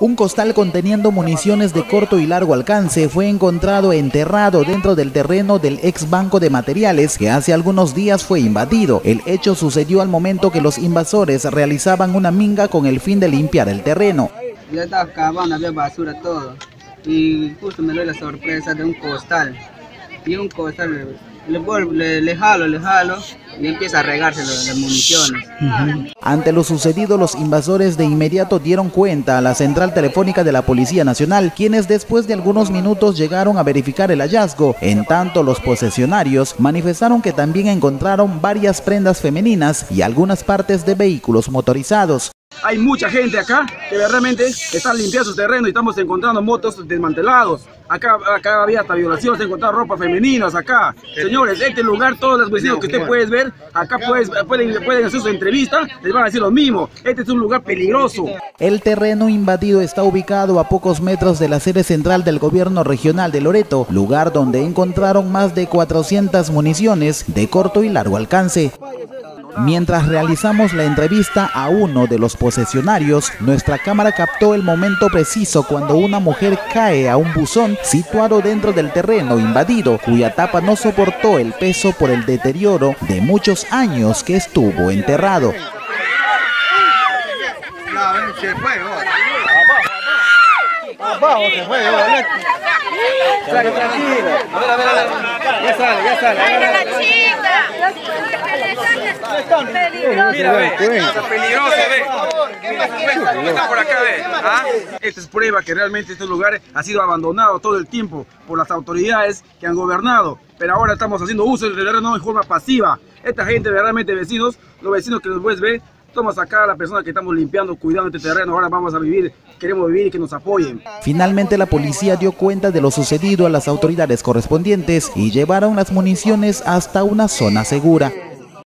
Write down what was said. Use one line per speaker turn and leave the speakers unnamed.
Un costal conteniendo municiones de corto y largo alcance fue encontrado enterrado dentro del terreno del ex banco de materiales que hace algunos días fue invadido. El hecho sucedió al momento que los invasores realizaban una minga con el fin de limpiar el terreno.
Ya estaba acabando, había basura todo. Y justo me doy la sorpresa de un costal. Y un costal le, jalo, le jalo y empieza a regarse las, municiones.
Ante lo sucedido, los invasores de inmediato dieron cuenta a la central telefónica de la Policía Nacional, quienes después de algunos minutos llegaron a verificar el hallazgo. En tanto, los posesionarios manifestaron que también encontraron varias prendas femeninas y algunas partes de vehículos motorizados.
Hay mucha gente acá que realmente está limpiando su terreno y estamos encontrando motos desmantelados. Acá, acá había hasta violaciones, encontrar ropa femeninas acá. Señores, este lugar, todos los vecinos que usted puede ver, acá pueden, pueden hacer su entrevista, les van a decir lo mismo. Este es un lugar peligroso.
El terreno invadido está ubicado a pocos metros de la sede central del gobierno regional de Loreto, lugar donde encontraron más de 400 municiones de corto y largo alcance. Mientras realizamos la entrevista a uno de los posesionarios, nuestra cámara captó el momento preciso cuando una mujer cae a un buzón situado dentro del terreno invadido, cuya tapa no soportó el peso por el deterioro de muchos años que estuvo enterrado.
Ya sale, ya sale. Mira, ve. Peligroso, ve. Está por acá, ve. ¿Ah? Esta es prueba que realmente este lugar ha sido abandonado todo el tiempo por las autoridades que han gobernado. Pero ahora estamos haciendo uso del terreno en forma pasiva. Esta gente, realmente vecinos, los vecinos que nos puedes ver, Estamos acá, la persona que estamos limpiando, cuidando este terreno, ahora vamos a vivir, queremos vivir y que nos apoyen.
Finalmente la policía dio cuenta de lo sucedido a las autoridades correspondientes y llevaron las municiones hasta una zona segura.